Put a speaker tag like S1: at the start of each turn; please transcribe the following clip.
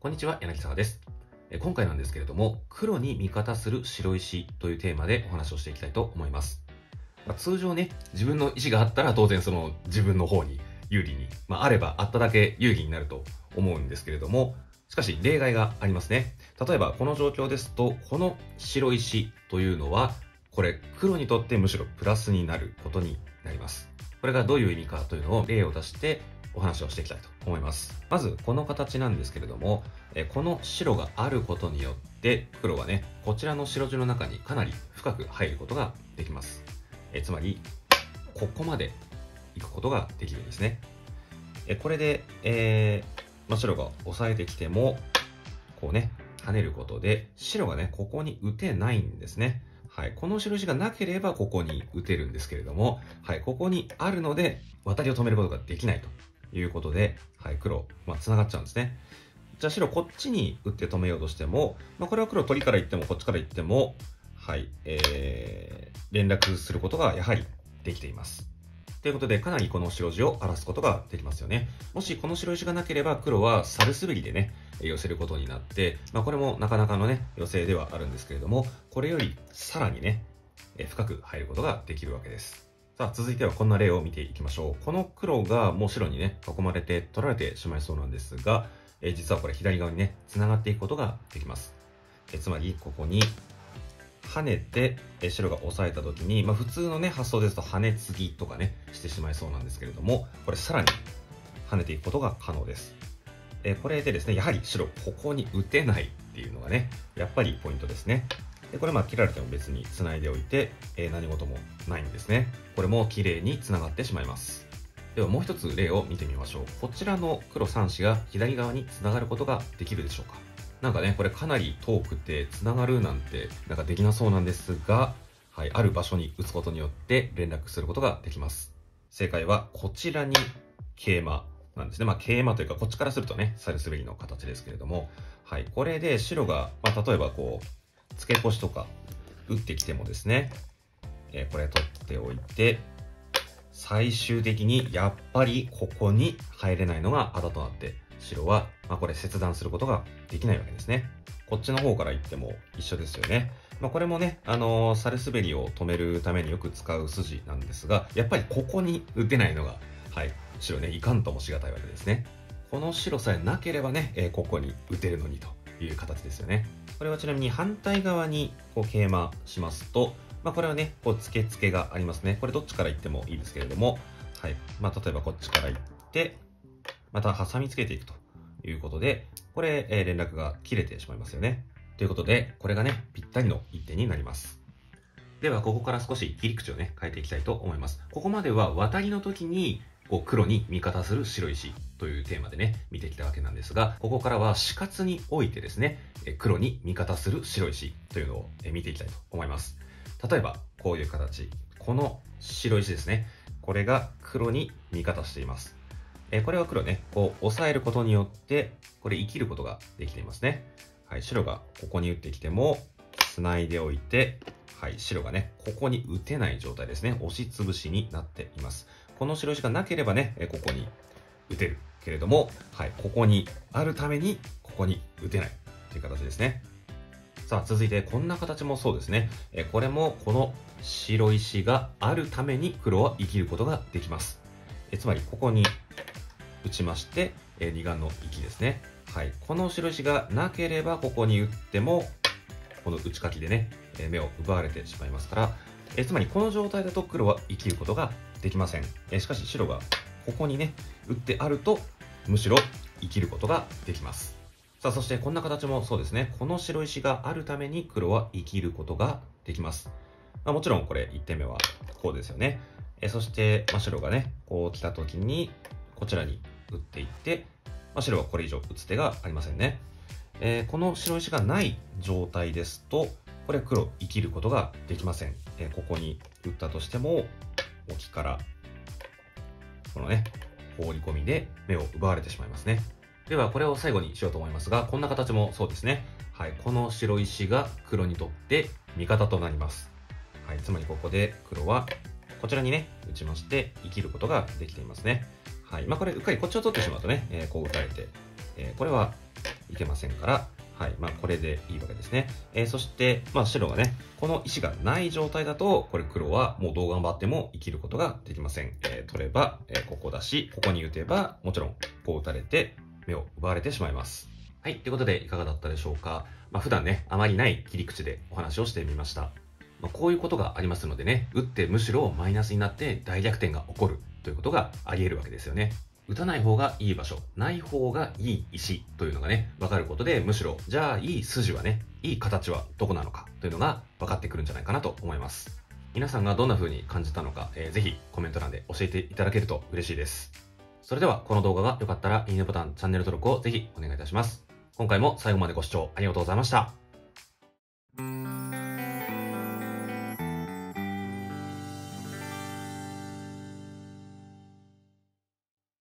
S1: こんにちは、柳沢です。今回なんですけれども、黒に味方する白石というテーマでお話をしていきたいと思います。まあ通常ね、自分の石があったら当然その自分の方に有利に、まあ、あればあっただけ有利になると思うんですけれども、しかし例外がありますね。例えばこの状況ですと、この白石というのは、これ黒にとってむしろプラスになることになります。これがどういう意味かというのを例を出してお話をしていきたいと思います。まずこの形なんですけれども、えこの白があることによって黒はね、こちらの白地の中にかなり深く入ることができます。えつまり、ここまで行くことができるんですね。えこれで、えーま、白が押さえてきても、こうね、跳ねることで、白がね、ここに打てないんですね。はい。この印がなければここに打てるんですけれども、はい。ここにあるので、渡りを止めることができないということで、はい。黒、まあ、繋がっちゃうんですね。じゃあ白こっちに打って止めようとしても、まあ、これは黒取りから行ってもこっちから行っても、はい、えー、連絡することがやはりできています。ということで、かなりこの白地を荒らすことができますよね。もしこの白石がなければ黒は猿滑りでね、寄せることになって、まあ、これもなかなかのね、寄せではあるんですけれども、これよりさらにね、深く入ることができるわけです。さあ、続いてはこんな例を見ていきましょう。この黒がもう白にね、囲まれて取られてしまいそうなんですが、え実はこれ左側にね、繋がっていくことができます。えつまり、ここに跳ねて、え白が押さえた時に、まあ普通のね、発想ですと跳ね継ぎとかね、してしまいそうなんですけれども、これさらに跳ねていくことが可能です。えーこれでですね、やはり白、ここに打てないっていうのがね、やっぱりポイントですね。でこれまあ切られても別に繋いでおいて、えー何事もないんですね。これも綺麗に繋がってしまいます。ではもう一つ例を見てみましょう。こちらの黒3子が左側に繋がることができるでしょうかなんかね、これかなり遠くて繋がるなんてなんかできなそうなんですが、はい、ある場所に打つことによって連絡することができます。正解はこちらに桂馬なんですね。まあ桂馬というかこっちからするとね、サルスベリの形ですけれども、はい、これで白が、まあ例えばこう、付け越しとか打ってきてもですね、えーこれ取っておいて、最終的にやっぱりここに入れないのがあだとなって、白は、まあ、これ切断することができないわけですね。こっちの方から行っても一緒ですよね。まあ、これもね、あのーサルスベリを止めるためによく使う筋なんですが、やっぱりここに打てないのが、はい、白ね、いかんともしがたいわけですね。この白さえなければね、えーここに打てるのにという形ですよね。これはちなみに反対側にこう桂馬しますと、まあ、これはね、こう付け付けがありますね。これどっちから行ってもいいですけれども、はい。まあ、例えばこっちから行って、また挟みつけていくということで、これ、えー連絡が切れてしまいますよね。ということで、これがね、ぴったりの一手になります。では、ここから少し切り口をね、変えていきたいと思います。ここまでは渡りの時に、こう黒に味方する白石というテーマでね、見てきたわけなんですが、ここからは死活においてですね、黒に味方する白石というのを見ていきたいと思います。例えば、こういう形。この白石ですね。これが黒に味方しています。えこれは黒ね、こう、押さえることによって、これ生きることができていますね。はい、白がここに打ってきても、繋いでおいて、はい、白がね、ここに打てない状態ですね。押しつぶしになっています。この白石がなければね、えここに打てるけれども、はい、ここにあるために、ここに打てないという形ですね。さあ、続いてこんな形もそうですね。えこれもこの白石があるために黒は生きることができます。えつまり、ここに打ちまして、えー二眼の生きですね。はい。この白石がなければ、ここに打っても、この打ち書きでね、え目を奪われてしまいますから、えつまりこの状態だと黒は生きることができません。えしかし白がここにね、打ってあると、むしろ生きることができます。さあ、そしてこんな形もそうですね。この白石があるために黒は生きることができます。まあ、もちろんこれ1点目はこうですよね。えそして、まあ、白がね、こう来た時に、こちらに打っていって、まあ、白はこれ以上打つ手がありませんね。えーこの白石がない状態ですと、これ黒生きることができません。えーここに打ったとしても、沖から、このね、放り込みで目を奪われてしまいますね。では、これを最後にしようと思いますが、こんな形もそうですね。はい、この白石が黒にとって味方となります。はい、つまりここで黒はこちらにね、打ちまして生きることができていますね。はい、まあこれうっかりこっちを取ってしまうとね、えーこう打たれて、えーこれはいけませんから、はい。まあ、これでいいわけですね。えー、そして、まあ、白がね、この石がない状態だと、これ黒はもうどう頑張っても生きることができません。えー、取れば、えー、ここだし、ここに打てば、もちろん、こう打たれて、目を奪われてしまいます。はい。ということで、いかがだったでしょうか。まあ、普段ね、あまりない切り口でお話をしてみました。まあ、こういうことがありますのでね、打ってむしろマイナスになって大逆転が起こるということがあり得るわけですよね。打たない方がいい場所、ない方がいい石というのがね、分かることで、むしろ、じゃあいい筋はね、いい形はどこなのかというのが分かってくるんじゃないかなと思います。皆さんがどんな風に感じたのか、えー、ぜひコメント欄で教えていただけると嬉しいです。それでは、この動画が良かったら、いいねボタン、チャンネル登録をぜひお願いいたします。今回も最後までご視聴ありがとうございました。